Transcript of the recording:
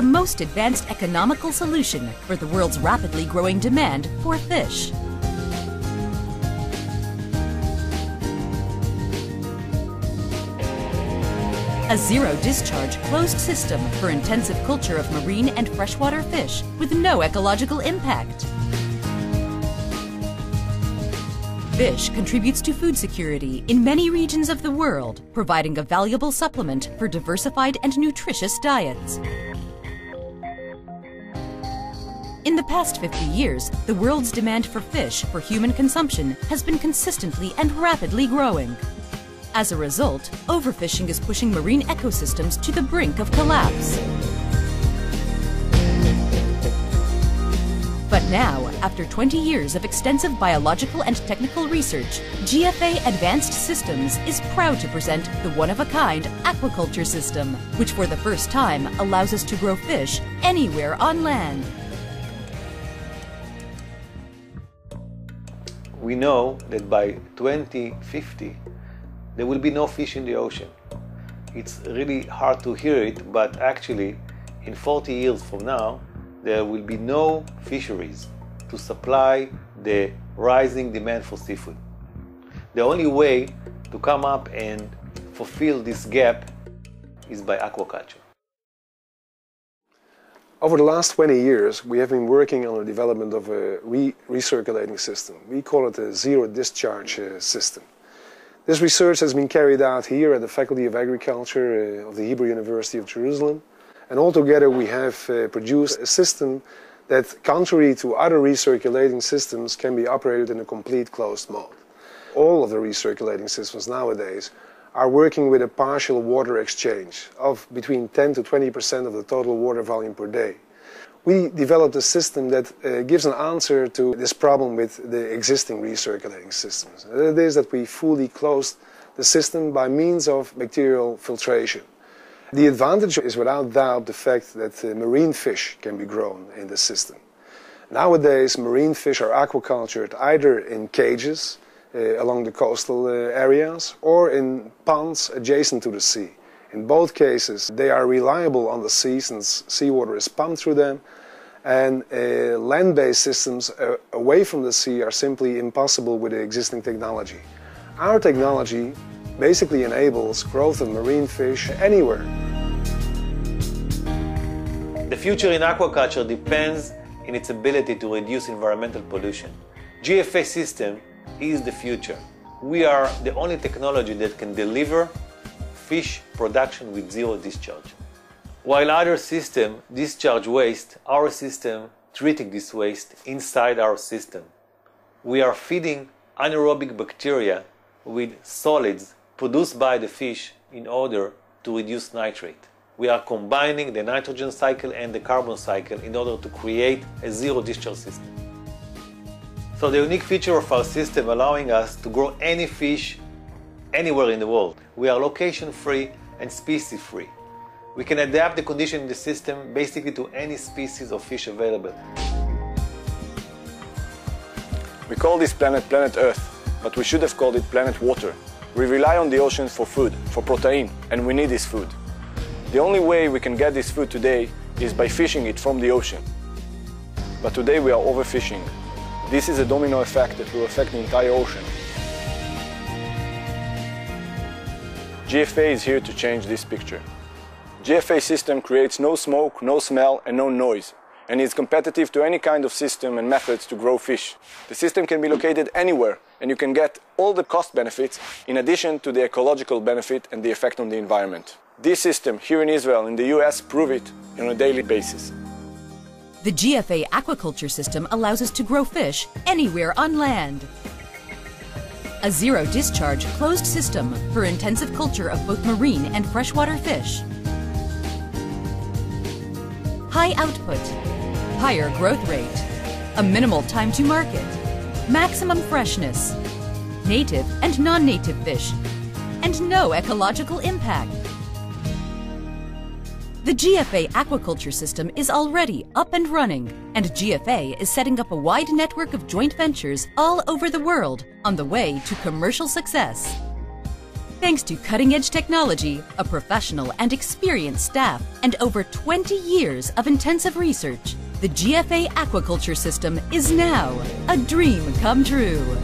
the most advanced economical solution for the world's rapidly growing demand for fish. A zero-discharge closed system for intensive culture of marine and freshwater fish with no ecological impact. Fish contributes to food security in many regions of the world, providing a valuable supplement for diversified and nutritious diets. In the past 50 years, the world's demand for fish for human consumption has been consistently and rapidly growing. As a result, overfishing is pushing marine ecosystems to the brink of collapse. But now, after 20 years of extensive biological and technical research, GFA Advanced Systems is proud to present the one-of-a-kind aquaculture system, which for the first time allows us to grow fish anywhere on land. We know that by 2050, there will be no fish in the ocean. It's really hard to hear it, but actually, in 40 years from now, there will be no fisheries to supply the rising demand for seafood. The only way to come up and fulfill this gap is by aquaculture. Over the last 20 years, we have been working on the development of a re recirculating system. We call it a zero discharge uh, system. This research has been carried out here at the Faculty of Agriculture uh, of the Hebrew University of Jerusalem. And altogether we have uh, produced a system that, contrary to other recirculating systems, can be operated in a complete closed mode. All of the recirculating systems nowadays are working with a partial water exchange of between 10 to 20% of the total water volume per day. We developed a system that uh, gives an answer to this problem with the existing recirculating systems. It is that we fully closed the system by means of bacterial filtration. The advantage is without doubt the fact that uh, marine fish can be grown in the system. Nowadays, marine fish are aquacultured either in cages uh, along the coastal uh, areas or in ponds adjacent to the sea. In both cases, they are reliable on the sea since seawater is pumped through them, and uh, land-based systems uh, away from the sea are simply impossible with the existing technology. Our technology basically enables growth of marine fish anywhere. The future in aquaculture depends in its ability to reduce environmental pollution. GFA system is the future. We are the only technology that can deliver fish production with zero discharge. While other systems discharge waste, our system treating this waste inside our system. We are feeding anaerobic bacteria with solids produced by the fish in order to reduce nitrate. We are combining the nitrogen cycle and the carbon cycle in order to create a zero discharge system. So the unique feature of our system allowing us to grow any fish anywhere in the world. We are location free and species free. We can adapt the condition in the system basically to any species of fish available. We call this planet Planet Earth, but we should have called it Planet Water. We rely on the oceans for food, for protein, and we need this food. The only way we can get this food today is by fishing it from the ocean. But today we are overfishing, this is a domino effect that will affect the entire ocean. GFA is here to change this picture. GFA system creates no smoke, no smell and no noise and is competitive to any kind of system and methods to grow fish. The system can be located anywhere and you can get all the cost benefits in addition to the ecological benefit and the effect on the environment. This system here in Israel in the US prove it on a daily basis. The GFA aquaculture system allows us to grow fish anywhere on land. A zero discharge closed system for intensive culture of both marine and freshwater fish. High output, higher growth rate, a minimal time to market, maximum freshness, native and non-native fish, and no ecological impact. The GFA aquaculture system is already up and running, and GFA is setting up a wide network of joint ventures all over the world on the way to commercial success. Thanks to cutting edge technology, a professional and experienced staff, and over 20 years of intensive research, the GFA aquaculture system is now a dream come true.